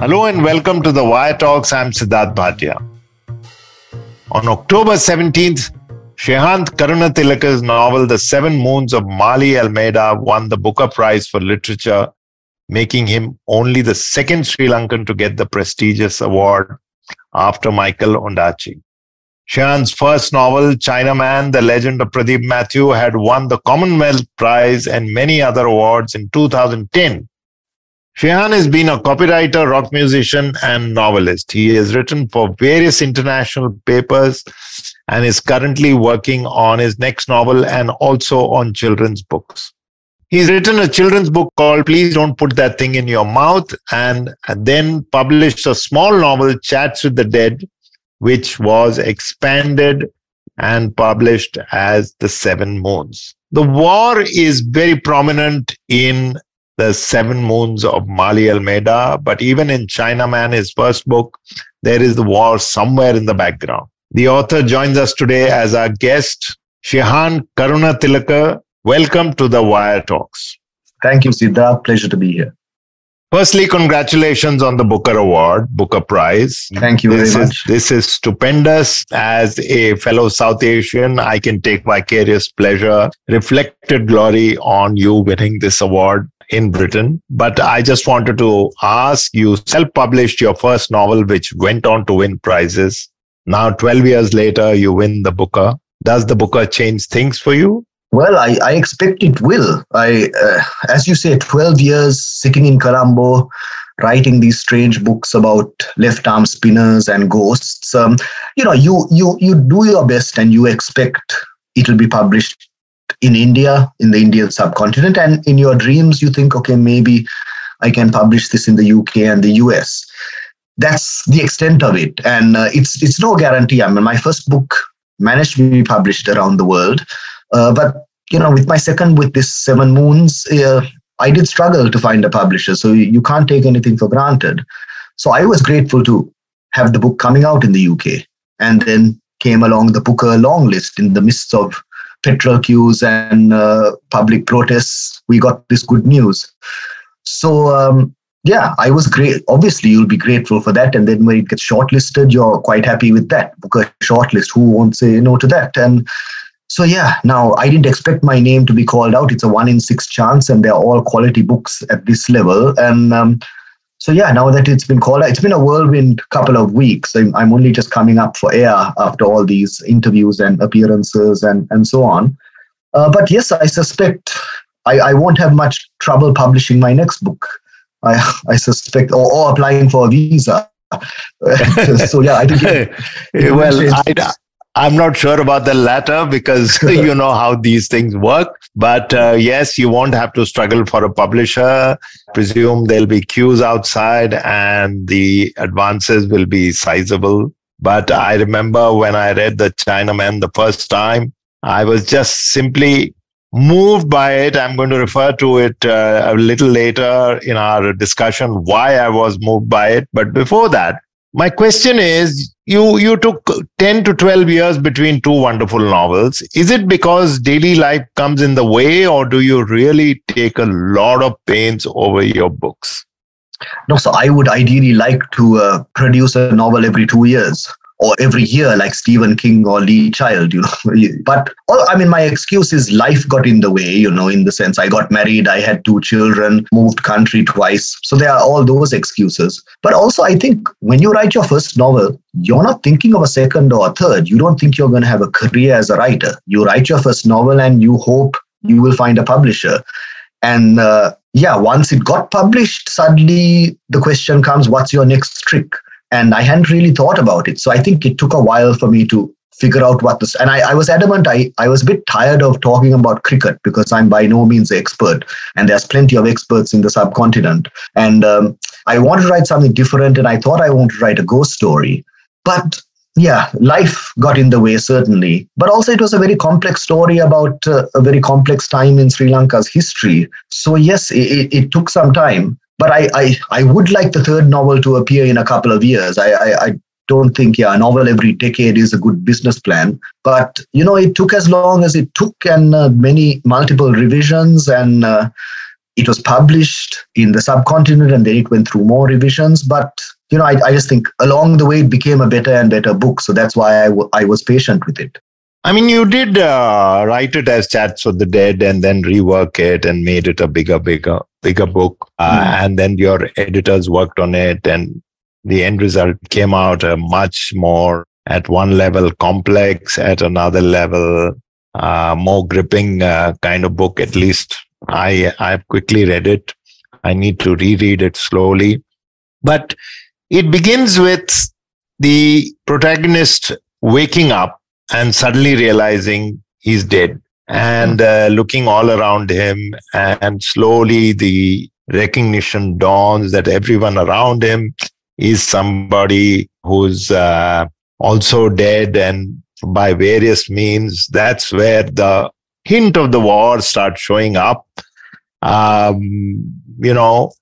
Hello and welcome to the Wire Talks. I'm Sidharth Bhatia. On October 17th, Shehan Karunatilaka's novel The Seven Moons of Maali Almeida won the Booker Prize for Literature, making him only the second Sri Lankan to get the prestigious award after Michael Ondaatje. Shreyant's first novel, Chinaman, The Legend of Pradeep Mathew, had won the Commonwealth Prize and many other awards in 2010 Shehan has been a copywriter, rock musician, and novelist. He has written for various international papers and is currently working on his next novel and also on children's books. He's written a children's book called Please Don't Put That Thing in Your Mouth and then published a small novel, Chats with the Dead, which was expanded and published as The Seven Moons. The war is very prominent in the Seven Moons of Maali Almeida. But even in Chinaman, his first book, there is the war somewhere in the background. The author joins us today as our guest, Shehan Karunatilaka. Welcome to the Wire Talks. Thank you, Siddha. Pleasure to be here. Firstly, congratulations on the Booker Award, Booker Prize. Thank you this very is, much. This is stupendous. As a fellow South Asian, I can take vicarious pleasure, reflected glory on you winning this award in Britain. But I just wanted to ask you self published your first novel, which went on to win prizes. Now, 12 years later, you win the Booker. Does the Booker change things for you? Well, I, I expect it will. I, uh, as you say, 12 years sitting in Colombo, writing these strange books about left arm spinners and ghosts. Um, you know, you you you do your best and you expect it will be published in India, in the Indian subcontinent, and in your dreams, you think, okay, maybe I can publish this in the UK and the US. That's the extent of it, and uh, it's it's no guarantee. I mean, my first book managed to be published around the world, uh, but you know, with my second, with this Seven Moons, uh, I did struggle to find a publisher. So you can't take anything for granted. So I was grateful to have the book coming out in the UK, and then came along the Booker long list in the midst of petrol queues and uh, public protests, we got this good news. So, um, yeah, I was great. Obviously, you'll be grateful for that. And then when it gets shortlisted, you're quite happy with that. A shortlist. Who won't say no to that? And so, yeah, now I didn't expect my name to be called out. It's a one in six chance, and they're all quality books at this level. And um, so yeah, now that it's been called, it's been a whirlwind couple of weeks. I'm, I'm only just coming up for air after all these interviews and appearances and and so on. Uh, but yes, I suspect I, I won't have much trouble publishing my next book. I I suspect or, or applying for a visa. so yeah, I think. It, it well, I, I'm not sure about the latter because you know how these things work. But uh, yes, you won't have to struggle for a publisher. Presume there'll be queues outside and the advances will be sizable. But I remember when I read The Chinaman the first time, I was just simply moved by it. I'm going to refer to it uh, a little later in our discussion why I was moved by it. But before that, my question is you you took 10 to 12 years between two wonderful novels. Is it because daily life comes in the way or do you really take a lot of pains over your books? No so i would ideally like to uh, produce a novel every 2 years or every year like Stephen King or Lee Child, you know. But I mean, my excuse is life got in the way, you know, in the sense I got married, I had two children, moved country twice. So there are all those excuses. But also, I think when you write your first novel, you're not thinking of a second or a third. You don't think you're going to have a career as a writer. You write your first novel and you hope you will find a publisher. And uh, yeah, once it got published, suddenly the question comes, what's your next trick? And I hadn't really thought about it. So I think it took a while for me to figure out what this. And I, I was adamant. I, I was a bit tired of talking about cricket because I'm by no means an expert, and there's plenty of experts in the subcontinent. And um, I wanted to write something different, and I thought I wanted to write a ghost story. But yeah, life got in the way certainly. But also, it was a very complex story about uh, a very complex time in Sri Lanka's history. So yes, it, it took some time but I, I, I would like the third novel to appear in a couple of years. I, I, I don't think yeah, a novel every decade is a good business plan. But you know, it took as long as it took, and uh, many multiple revisions, and uh, it was published in the subcontinent and then it went through more revisions. But, you know, I, I just think along the way it became a better and better book. So that's why I, w- I was patient with it. I mean, you did uh, write it as Chats for the Dead and then rework it and made it a bigger, bigger, bigger book. Uh, mm. And then your editors worked on it, and the end result came out a much more at one level complex, at another level uh, more gripping uh, kind of book. At least I I've quickly read it. I need to reread it slowly, but it begins with the protagonist waking up and suddenly realizing he's dead and uh, looking all around him and slowly the recognition dawns that everyone around him is somebody who's uh, also dead and by various means that's where the hint of the war starts showing up. Um, you know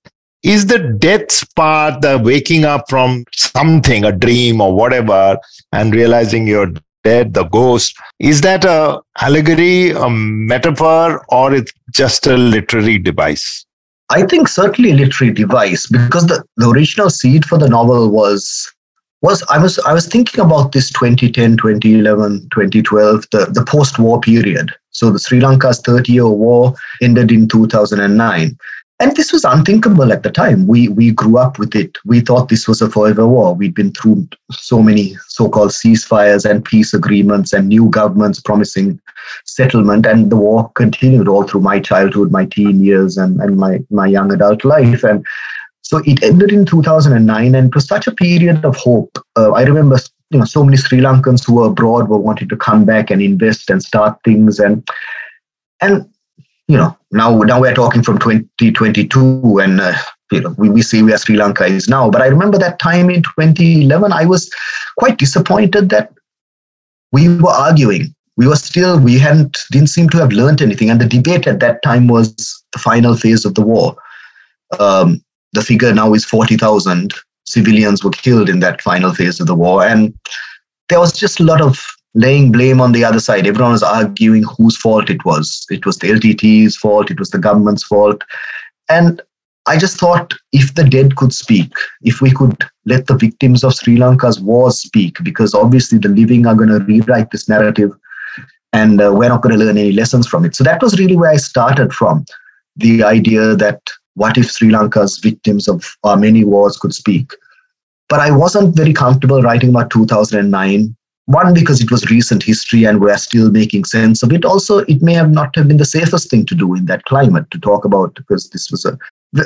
is the death part the waking up from something a dream or whatever and realizing you're dead the ghost is that a allegory a metaphor or it's just a literary device i think certainly a literary device because the, the original seed for the novel was was I was I was thinking about this 2010, 2011, 2012, the, the post-war period. So the Sri Lanka's 30-year war ended in 2009. And this was unthinkable at the time. We we grew up with it. We thought this was a forever war. We'd been through so many so-called ceasefires and peace agreements and new governments promising settlement. And the war continued all through my childhood, my teen years, and, and my, my young adult life. And so it ended in 2009, and it was such a period of hope. Uh, I remember, you know, so many Sri Lankans who were abroad were wanting to come back and invest and start things, and and you know, now now we're talking from 2022, and uh, you know, we, we see where Sri Lanka is now. But I remember that time in 2011, I was quite disappointed that we were arguing. We were still, we hadn't, didn't seem to have learned anything. And the debate at that time was the final phase of the war. Um, the figure now is 40,000 civilians were killed in that final phase of the war. And there was just a lot of laying blame on the other side. Everyone was arguing whose fault it was. It was the LTTE's fault, it was the government's fault. And I just thought if the dead could speak, if we could let the victims of Sri Lanka's wars speak, because obviously the living are going to rewrite this narrative and uh, we're not going to learn any lessons from it. So that was really where I started from the idea that what if Sri Lanka's victims of our many wars could speak? But I wasn't very comfortable writing about 2009. One, because it was recent history and we're still making sense of it. Also, it may have not have been the safest thing to do in that climate to talk about because this was a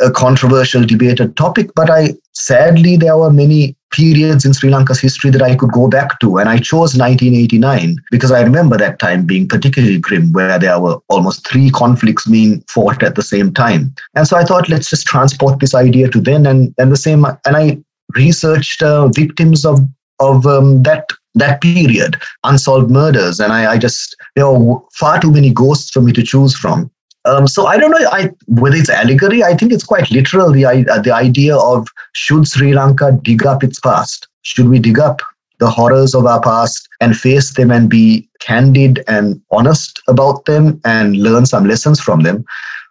a controversial debated topic, but I sadly there were many periods in Sri Lanka's history that I could go back to, and I chose 1989 because I remember that time being particularly grim, where there were almost three conflicts being fought at the same time. And so I thought, let's just transport this idea to then, and and the same, and I researched uh, victims of of um, that that period, unsolved murders, and I, I just there were far too many ghosts for me to choose from. Um, so I don't know I, whether it's allegory. I think it's quite literal. The uh, the idea of should Sri Lanka dig up its past? Should we dig up the horrors of our past and face them and be candid and honest about them and learn some lessons from them?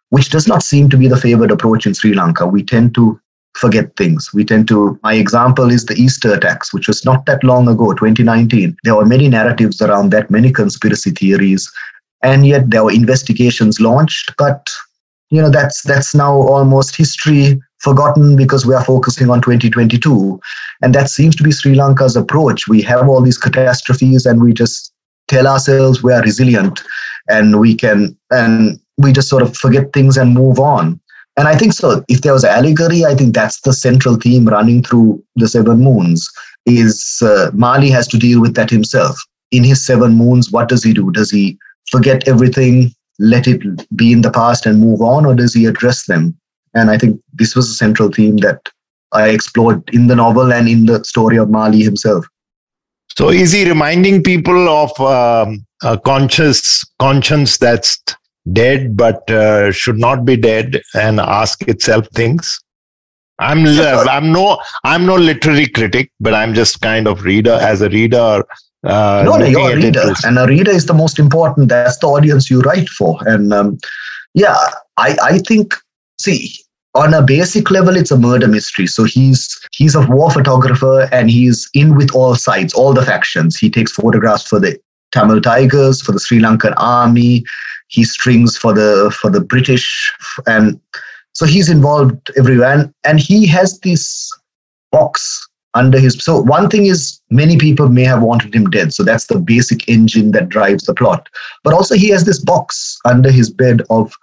Which does not seem to be the favored approach in Sri Lanka. We tend to forget things. We tend to, my example is the Easter attacks, which was not that long ago, 2019. There were many narratives around that, many conspiracy theories and yet there were investigations launched but you know that's that's now almost history forgotten because we are focusing on 2022 and that seems to be sri lanka's approach we have all these catastrophes and we just tell ourselves we are resilient and we can and we just sort of forget things and move on and i think so if there was allegory i think that's the central theme running through the seven moons is uh, Maali has to deal with that himself in his seven moons what does he do does he forget everything, let it be in the past and move on, or does he address them? And I think this was a central theme that I explored in the novel and in the story of Maali himself. So, is he reminding people of um, a conscious conscience that's dead but uh, should not be dead and ask itself things? I'm I'm no I'm no literary critic, but I'm just kind of reader as a reader. Uh, no, no, you're a reader, and a reader is the most important. That's the audience you write for. And um, yeah, I, I think see, on a basic level, it's a murder mystery. So he's he's a war photographer and he's in with all sides, all the factions. He takes photographs for the Tamil Tigers, for the Sri Lankan army. He strings for the for the British, and so he's involved everywhere. And, and he has this box under his. So one thing is, many people may have wanted him dead. So that's the basic engine that drives the plot. But also, he has this box under his bed of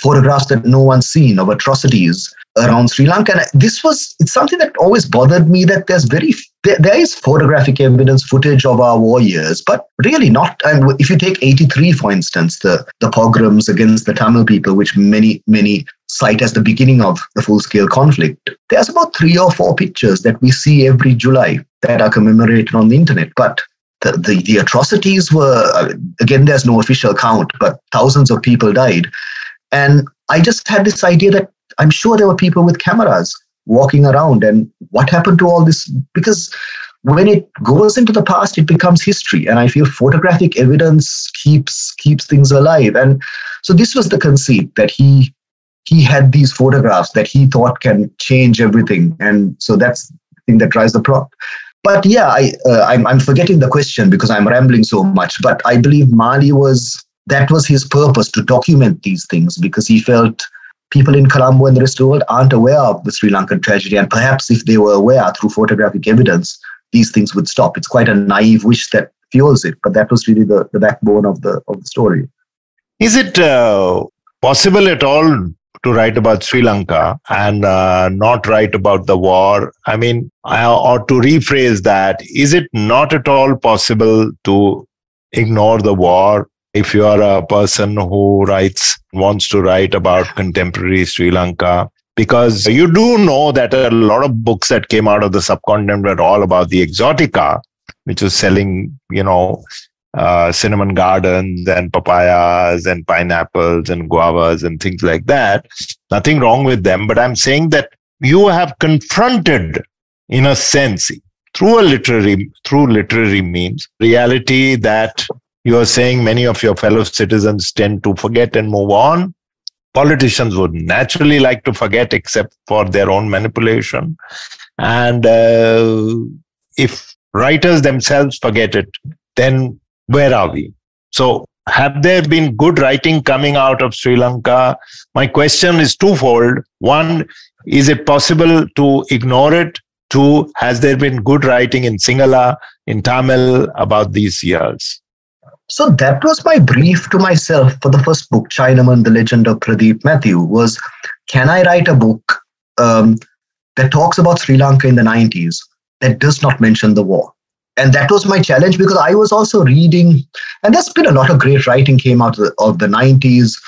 photographs that no one's seen of atrocities around Sri Lanka. And this was it's something that always bothered me that there's very there, there is photographic evidence, footage of our war years, but really not. And if you take 83, for instance, the the pogroms against the Tamil people, which many many cite as the beginning of the full scale conflict, there's about three or four pictures that we see every July that are commemorated on the internet, but. The, the, the atrocities were again there's no official count but thousands of people died and I just had this idea that I'm sure there were people with cameras walking around. And what happened to all this? Because when it goes into the past, it becomes history. And I feel photographic evidence keeps keeps things alive. And so this was the conceit that he he had these photographs that he thought can change everything. And so that's the thing that drives the plot. But yeah, I, uh, I'm, I'm forgetting the question because I'm rambling so much. But I believe Maali was that was his purpose to document these things because he felt people in Colombo and the rest of the world aren't aware of the Sri Lankan tragedy. And perhaps if they were aware through photographic evidence, these things would stop. It's quite a naive wish that fuels it, but that was really the, the backbone of the of the story. Is it uh, possible at all to write about Sri Lanka and uh, not write about the war? I mean, or to rephrase that, is it not at all possible to ignore the war if you are a person who writes wants to write about contemporary sri lanka because you do know that a lot of books that came out of the subcontinent were all about the exotica which was selling you know uh, cinnamon gardens and papayas and pineapples and guavas and things like that. Nothing wrong with them but i'm saying that you have confronted in a sense through a literary through literary means reality that you are saying many of your fellow citizens tend to forget and move on. Politicians would naturally like to forget, except for their own manipulation. And uh, if writers themselves forget it, then where are we? So, have there been good writing coming out of Sri Lanka? My question is twofold. One, is it possible to ignore it? Two, has there been good writing in Sinhala, in Tamil about these years? So that was my brief to myself for the first book, Chinaman, The Legend of Pradeep Mathew, was can I write a book um, that talks about Sri Lanka in the 90s that does not mention the war? And that was my challenge because I was also reading, and there's been a lot of great writing came out of the, of the 90s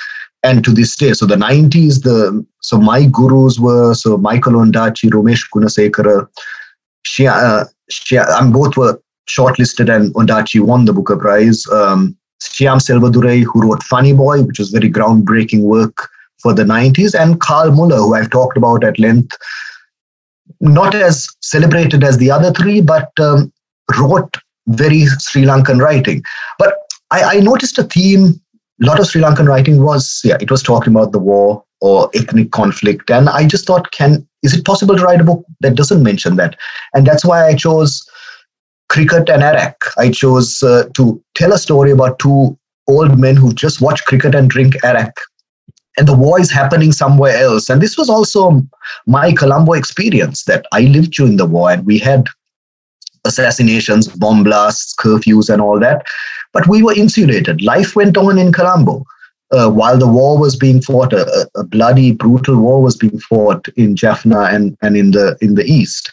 and to this day. So the 90s, the so my gurus were so Michael Ondaatje, Romesh Gunesekera, Shia, uh, Shia, I'm both were shortlisted and Ondaatje won the Booker Prize. Um, Shyam Selvadurai, who wrote Funny Boy, which was very groundbreaking work for the 90s, and Carl Muller, who I've talked about at length, not as celebrated as the other three, but um, wrote very Sri Lankan writing. But I, I noticed a theme. A lot of Sri Lankan writing was, yeah, it was talking about the war or ethnic conflict. And I just thought, can is it possible to write a book that doesn't mention that? And that's why I chose cricket and arak. I chose uh, to tell a story about two old men who just watch cricket and drink arak. And the war is happening somewhere else. And this was also my Colombo experience that I lived during the war and we had assassinations, bomb blasts, curfews, and all that. But we were insulated. Life went on in Colombo. Uh, while the war was being fought, a, a, bloody, brutal war was being fought in Jaffna and, and in the in the east.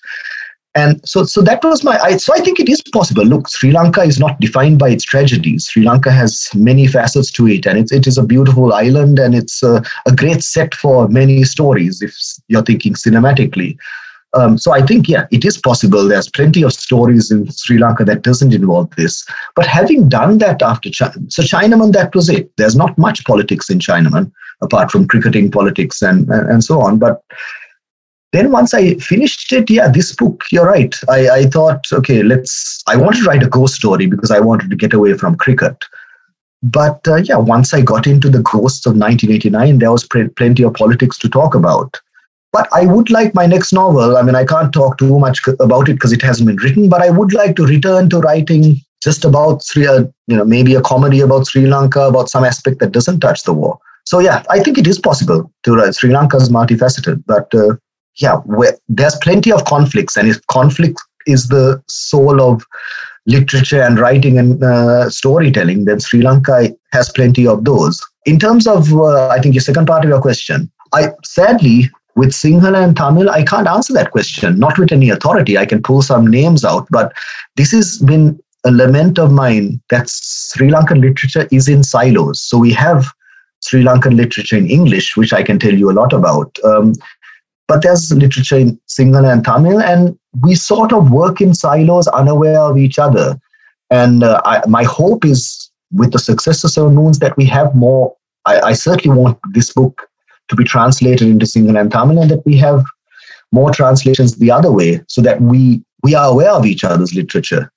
And so, so that was my. I, so I think it is possible. Look, Sri Lanka is not defined by its tragedies. Sri Lanka has many facets to it, and it's it is a beautiful island, and it's a, a great set for many stories. If you're thinking cinematically, um, so I think yeah, it is possible. There's plenty of stories in Sri Lanka that doesn't involve this. But having done that after China, so Chinaman, that was it. There's not much politics in Chinaman apart from cricketing politics and and, and so on. But then once I finished it, yeah, this book, you're right. I, I thought, okay, let's, I wanted to write a ghost story because I wanted to get away from cricket. But uh, yeah, once I got into the ghosts of 1989, there was pr- plenty of politics to talk about. But I would like my next novel. I mean, I can't talk too much about it because it hasn't been written, but I would like to return to writing just about Sri, uh, you know, maybe a comedy about Sri Lanka, about some aspect that doesn't touch the war. So yeah, I think it is possible to write. Sri Lanka is multifaceted, but uh, yeah, there's plenty of conflicts, and if conflict is the soul of literature and writing and uh, storytelling, then Sri Lanka has plenty of those. In terms of, uh, I think your second part of your question, I sadly with Sinhala and Tamil, I can't answer that question, not with any authority. I can pull some names out, but this has been a lament of mine that Sri Lankan literature is in silos. So we have Sri Lankan literature in English, which I can tell you a lot about. Um, but there's literature in Sinhala and Tamil, and we sort of work in silos, unaware of each other. And uh, I, my hope is with the success of Seven Moons that we have more. I, I, certainly want this book to be translated into Sinhala and Tamil, and that we have more translations the other way, so that we we are aware of each other's literature.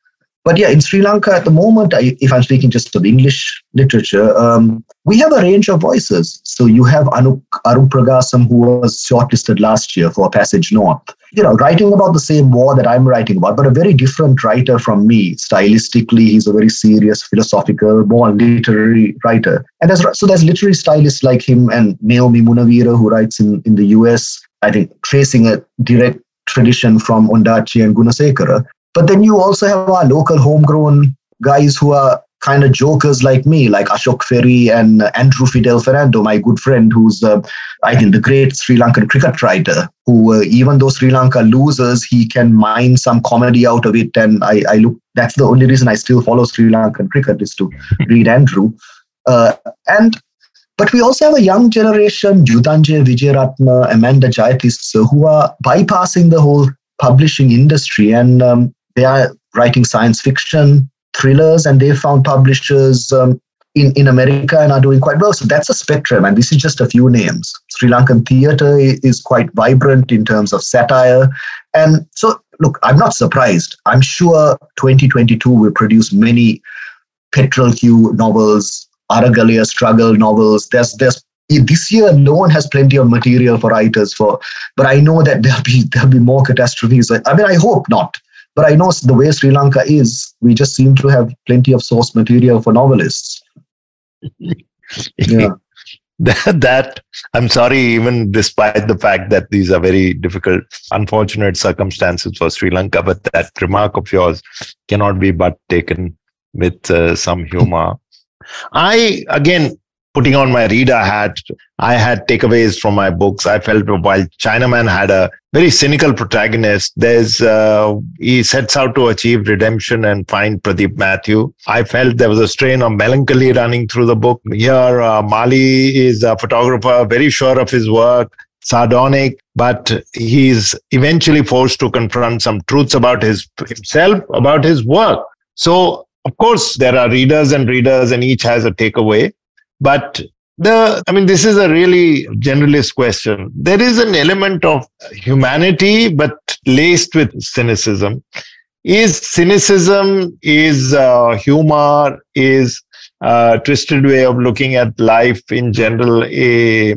But yeah, in Sri Lanka at the moment, I, if I'm speaking just of English literature, um, we have a range of voices. So you have Anuk, Arudpragasam, who was shortlisted last year for a Passage North. You know, writing about the same war that I'm writing about, but a very different writer from me. Stylistically, he's a very serious, philosophical, more literary writer. And there's, so there's literary stylists like him and Nayomi Munaweera, who writes in, in the US, I think tracing a direct tradition from Ondaatje and Gunesekera. But then you also have our local homegrown guys who are kind of jokers like me, like Ashok Ferrey and Andrew Fidel Fernando, my good friend, who's, uh, I think, the great Sri Lankan cricket writer, who, uh, even though Sri Lanka loses, he can mine some comedy out of it. And I, I look, that's the only reason I still follow Sri Lankan cricket is to read Andrew. Uh, and but we also have a young generation, Yudhanjaya Wijeratne, Amanda Jayatissa, who are bypassing the whole publishing industry and um, they are writing science fiction, thrillers, and they found publishers um, in, in America and are doing quite well. So that's a spectrum, and this is just a few names. Sri Lankan theatre is quite vibrant in terms of satire. And so, look, I'm not surprised. I'm sure 2022 will produce many petrol queue novels, Aragalaya struggle novels. There's there's this year no one has plenty of material for writers for but i know that there'll be there'll be more catastrophes i mean i hope not but I know the way Sri Lanka is, we just seem to have plenty of source material for novelists. yeah. that, that I'm sorry, even despite the fact that these are very difficult, unfortunate circumstances for Sri Lanka, but that remark of yours cannot be but taken with uh, some humor. I, again, putting on my reader hat, I had takeaways from my books. I felt while Chinaman had a very cynical protagonist, there's uh, he sets out to achieve redemption and find Pradeep Mathew. I felt there was a strain of melancholy running through the book. Here, uh, Maali is a photographer, very sure of his work, sardonic, but he's eventually forced to confront some truths about his himself, about his work. So of course, there are readers and readers, and each has a takeaway. But the i mean this is a really generalist question. There is an element of humanity but laced with cynicism. Is cynicism is uh, humor is a twisted way of looking at life in general a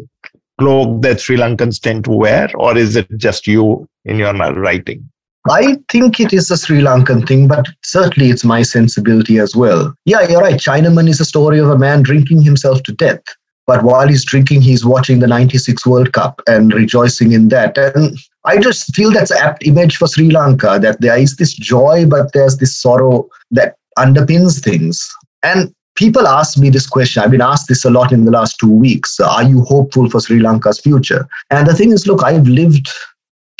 cloak that sri lankans tend to wear or is it just you in your writing I think it is a Sri Lankan thing, but certainly it's my sensibility as well. Yeah, you're right. Chinaman is a story of a man drinking himself to death. But while he's drinking, he's watching the 96 World Cup and rejoicing in that. And I just feel that's apt image for Sri Lanka that there is this joy, but there's this sorrow that underpins things. And people ask me this question. I've been asked this a lot in the last two weeks. Are you hopeful for Sri Lanka's future? And the thing is, look, I've lived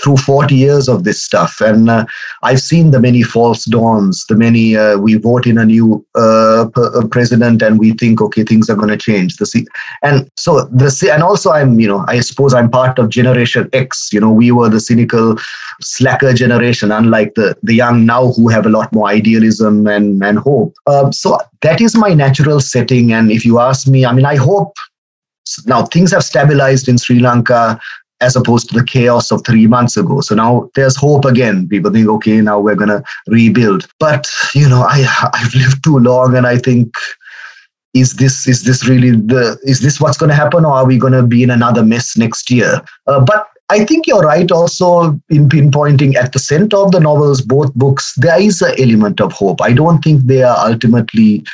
through 40 years of this stuff. And uh, I've seen the many false dawns, the many, uh, we vote in a new uh, p- president and we think, okay, things are going to change. The And so, the and also I'm, you know, I suppose I'm part of Generation X. You know, we were the cynical, slacker generation, unlike the, the young now who have a lot more idealism and, and hope. Um, so that is my natural setting. And if you ask me, I mean, I hope now things have stabilized in Sri Lanka as opposed to the chaos of three months ago. So now there's hope again. People think, okay, now we're going to rebuild. But, you know, I, I've lived too long and I think is this is this really the is this what's going to happen or are we going to be in another mess next year uh, but I think you're right also in pinpointing at the center of the novels, both books, there is an element of hope. I don't think they are ultimately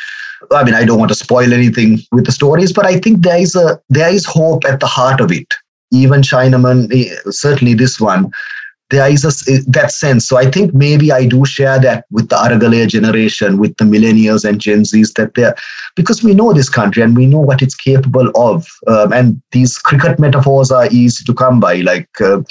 I mean, I don't want to spoil anything with the stories, but I think there is a there is hope at the heart of it. Even Chinaman, eh, certainly this one, there is a, that sense. So I think maybe I do share that with the Aragalaya generation, with the millennials and Gen Zs, that they're because we know this country and we know what it's capable of. Um, and these cricket metaphors are easy to come by. Like uh,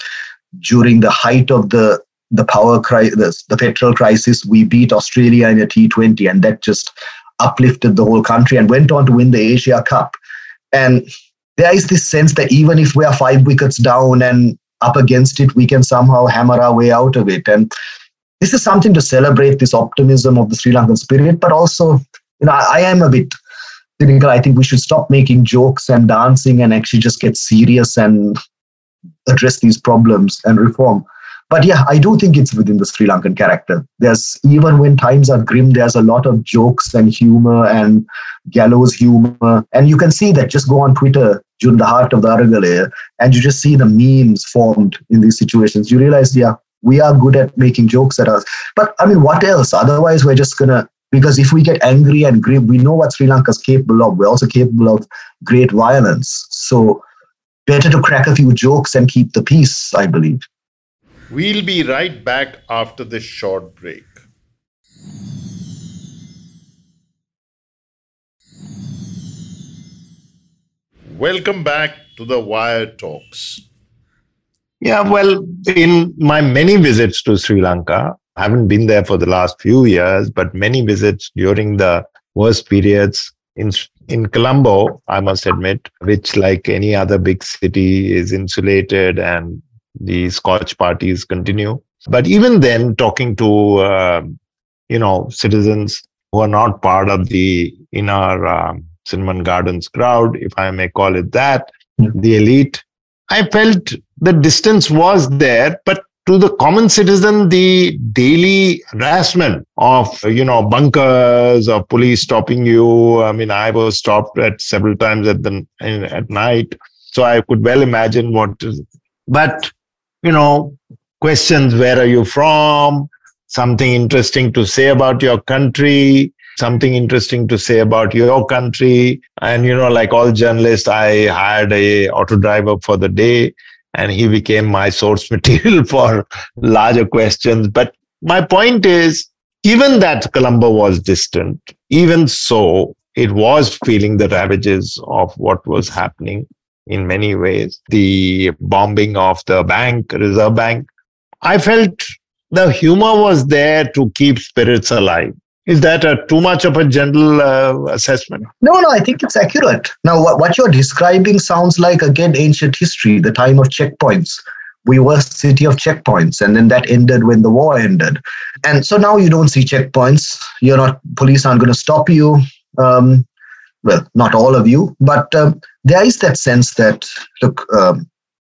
during the height of the the power crisis, the petrol crisis, we beat Australia in a T20, and that just uplifted the whole country and went on to win the Asia Cup. And there is this sense that even if we are five wickets down and up against it, we can somehow hammer our way out of it. And this is something to celebrate this optimism of the Sri Lankan spirit, but also, you know, I, I am a bit cynical. I think we should stop making jokes and dancing and actually just get serious and address these problems and reform. But yeah, I do think it's within the Sri Lankan character. There's even when times are grim, there's a lot of jokes and humor and gallows humor. And you can see that just go on Twitter during the heart of the Aragalaya and you just see the memes formed in these situations. You realize, yeah, we are good at making jokes at us. But I mean, what else? Otherwise, we're just gonna because if we get angry and grim, we know what Sri Lanka is capable of. We're also capable of great violence. So better to crack a few jokes and keep the peace, I believe. We'll be right back after this short break. Welcome back to the Wire Talks. Yeah, well, in my many visits to Sri Lanka, I haven't been there for the last few years, but many visits during the worst periods in in Colombo, I must admit, which like any other big city is insulated and the Scotch parties continue. But even then, talking to uh, you know citizens who are not part of the inner um, Cinnamon Gardens crowd, if I may call it that, mm-hmm. the elite, I felt the distance was there, but to the common citizen, the daily harassment of, you know, bunkers or police stopping you. I mean, I was stopped at several times at the at night, so I could well imagine what. But you know, questions where are you from? Something interesting to say about your country, something interesting to say about your country. And, you know, like all journalists, I hired a auto driver for the day and he became my source material for larger questions. But my point is, even that Colombo was distant, even so, it was feeling the ravages of what was happening in many ways. The bombing of the bank, Reserve Bank. I felt the humor was there to keep spirits alive. Is that a, too much of a general uh, assessment? No, no, I think it's accurate. Now, what, what you're describing sounds like, again, ancient history, the time of checkpoints. We were city of checkpoints, and then that ended when the war ended. And so now you don't see checkpoints. You're not, police aren't going to stop you. Um, well, not all of you, but um, there is that sense that, look, um,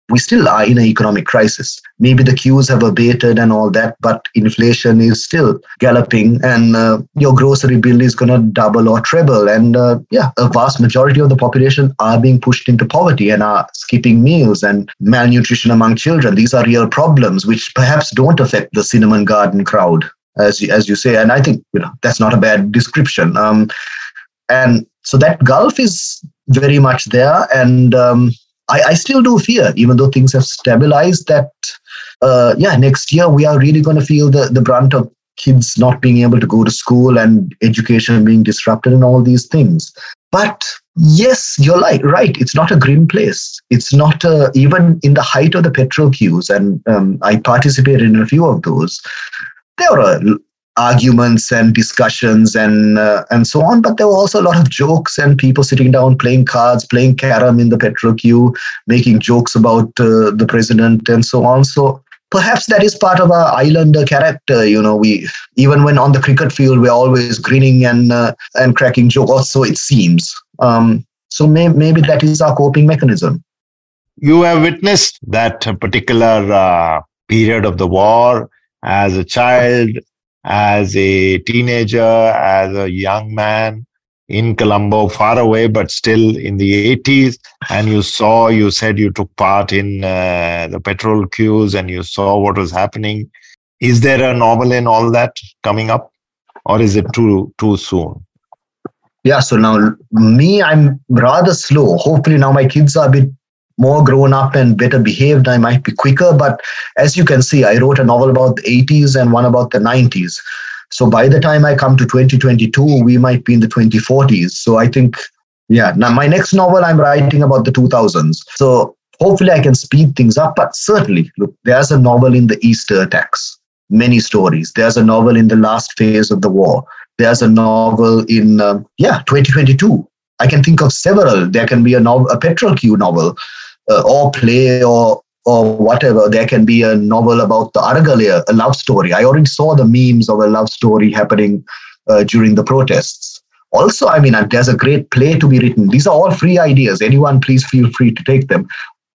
we still are in an economic crisis. Maybe the queues have abated and all that, but inflation is still galloping, and uh, your grocery bill is going to double or treble. And uh, yeah, a vast majority of the population are being pushed into poverty and are skipping meals and malnutrition among children. These are real problems which perhaps don't affect the cinnamon garden crowd, as you, as you say. And I think you know that's not a bad description. Um, and so that gulf is very much there. And um, I, I, still do fear, even though things have stabilized, that, uh, yeah, next year we are really going to feel the, the brunt of kids not being able to go to school and education being disrupted and all these things. But yes, you're like right. It's not a grim place. It's not a, even in the height of the petrol queues, and um, I participated in a few of those. There were arguments and discussions and uh, and so on but there were also a lot of jokes and people sitting down playing cards playing carom in the petrol queue making jokes about uh, the president and so on. So perhaps that is part of our islander character you know we even when on the cricket field we're always grinning and uh, and cracking jokes or so it seems. Um, so may, maybe that is our coping mechanism. You have witnessed that particular uh, period of the war. As a child as a teenager, as a young man. in Colombo, far away, but still in the 80s. And you saw, you said you took part in uh, the petrol queues and you saw what was happening. Is there a novel in all that coming up, or is it too too soon? Yeah, so now me, I'm rather slow. Hopefully, now my kids are a bit more grown up and better behaved. I might be quicker. But as you can see, I wrote a novel about the 80s and one about the 90s. So by the time I come to 2022, we might be in the 2040s. So I think, yeah, now my next novel I'm writing about the 2000s. So hopefully I can speed things up. But certainly, look, there's a novel in the Easter attacks, many stories. There's a novel in the last phase of the war. There's a novel in, um, yeah, 2022. I can think of several. There can be a novel, a petrol queue novel, uh, or play, or or whatever. There can be a novel about the Aragalaya, a love story. I already saw the memes of a love story happening uh, during the protests. Also, I mean, there's a great play to be written. These are all free ideas. Anyone, please feel free to take them.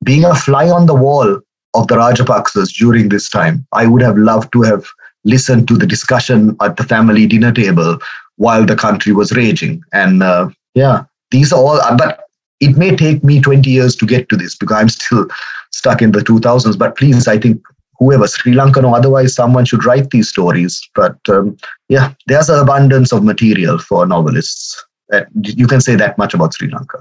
Being a fly on the wall of the Rajapaksas during this time, I would have loved to have listened to the discussion at the family dinner table while the country was raging. And uh, yeah, these are all, but it may take me 20 years to get to this because I'm still stuck in the 2000s. But please, I think whoever, Sri Lankan or otherwise, someone should write these stories. But um, yeah, there's an abundance of material for novelists. You can say that much about Sri Lanka.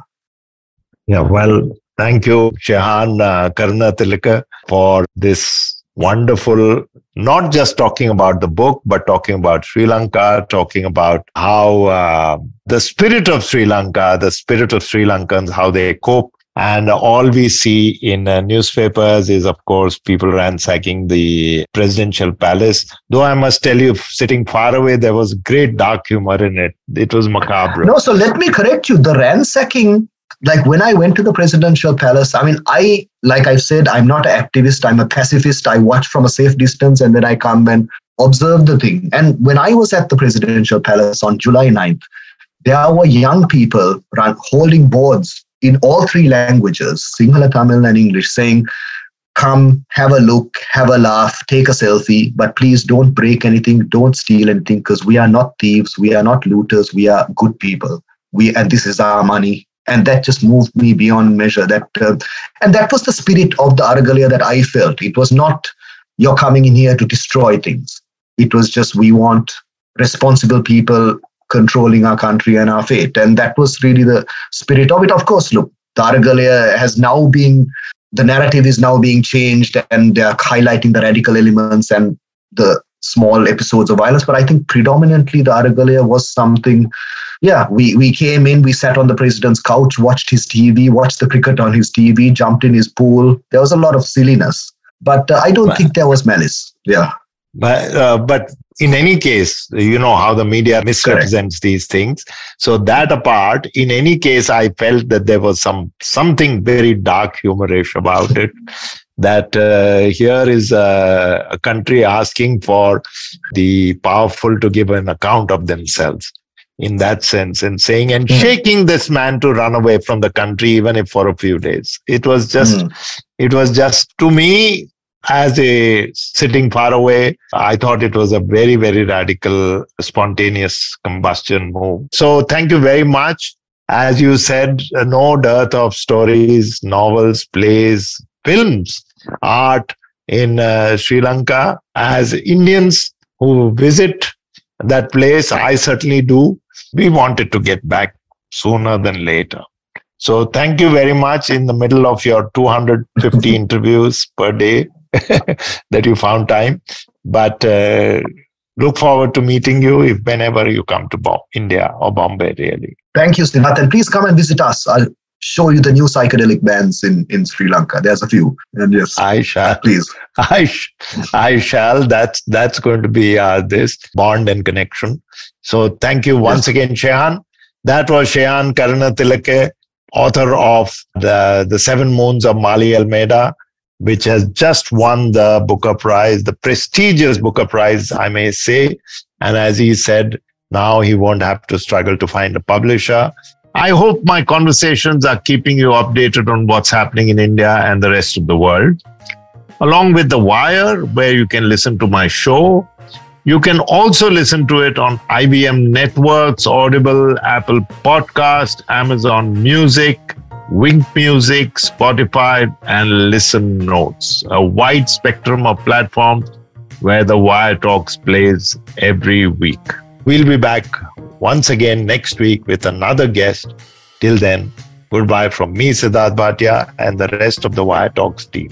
Yeah, well, thank you, Shehan uh, Karunatilaka, for this wonderful, not just talking about the book, but talking about Sri Lanka, talking about how uh, the spirit of Sri Lanka, the spirit of Sri Lankans, how they cope. And all we see in uh, newspapers is, of course, people ransacking the presidential palace. Though I must tell you, sitting far away, there was great dark humor in it. It was macabre. No, so let me correct you. The ransacking like when I went to the presidential palace, I mean, I, like I've said, I'm not an activist, I'm a pacifist. I watch from a safe distance and then I come and observe the thing. And when I was at the presidential palace on July 9th, there were young people run, holding boards in all three languages, Sinhala, Tamil, and English, saying, come, have a look, have a laugh, take a selfie, but please don't break anything, don't steal anything, because we are not thieves, we are not looters, we are good people. We and this is our money and that just moved me beyond measure. That uh, and that was the spirit of the aragalaya that i felt. It was not you're coming in here to destroy things. It was just we want responsible people controlling our country and our fate. And that was really the spirit of it. Of course look the aragalaya has now been the narrative is now being changed and they're highlighting the radical elements and the small episodes of violence. But i think predominantly the aragalaya was something yeah, we, we came in, we sat on the president's couch, watched his TV, watched the cricket on his TV, jumped in his pool. There was a lot of silliness, but uh, I don't think there was malice. Yeah. But, uh, but in any case, you know how the media misrepresents Correct. these things. So that apart, in any case, I felt that there was some something very dark, humorish about it. that uh, here is a, a, country asking for the powerful to give an account of themselves in that sense and saying and mm. shaking this man to run away from the country even if for a few days it was just mm. it was just to me as a sitting far away i thought it was a very very radical spontaneous combustion move so thank you very much as you said no dearth of stories novels plays films art in uh, sri lanka as indians who visit that place i certainly do we wanted to get back sooner than later. So thank you very much in the middle of your 250 interviews per day that you found time. But uh, look forward to meeting you if whenever you come to Bo- India or Bombay, really. Thank you, Srinath. And please come and visit us. I'll show you the new psychedelic bands in, in Sri Lanka. There's a few. And yes, I shall. Please. I, sh- I shall. That's, that's going to be uh, this bond and connection. So thank you once yes. again, Shehan. That was Shehan Karunatilaka, author of the, the Seven Moons of Maali Almeida, which has just won the Booker Prize, the prestigious Booker Prize, I may say. And as he said, now he won't have to struggle to find a publisher. I hope my conversations are keeping you updated on what's happening in India and the rest of the world. Along with The Wire, where you can listen to my show, You can also listen to it on IVM Networks, Audible, Apple Podcast, Amazon Music, Wynk Music, Spotify, and Listen Notes. A wide spectrum of platforms where the Wire Talks plays every week. We'll be back once again next week with another guest. Till then, goodbye from me, Sidharth Bhatia, and the rest of the Wire Talks team.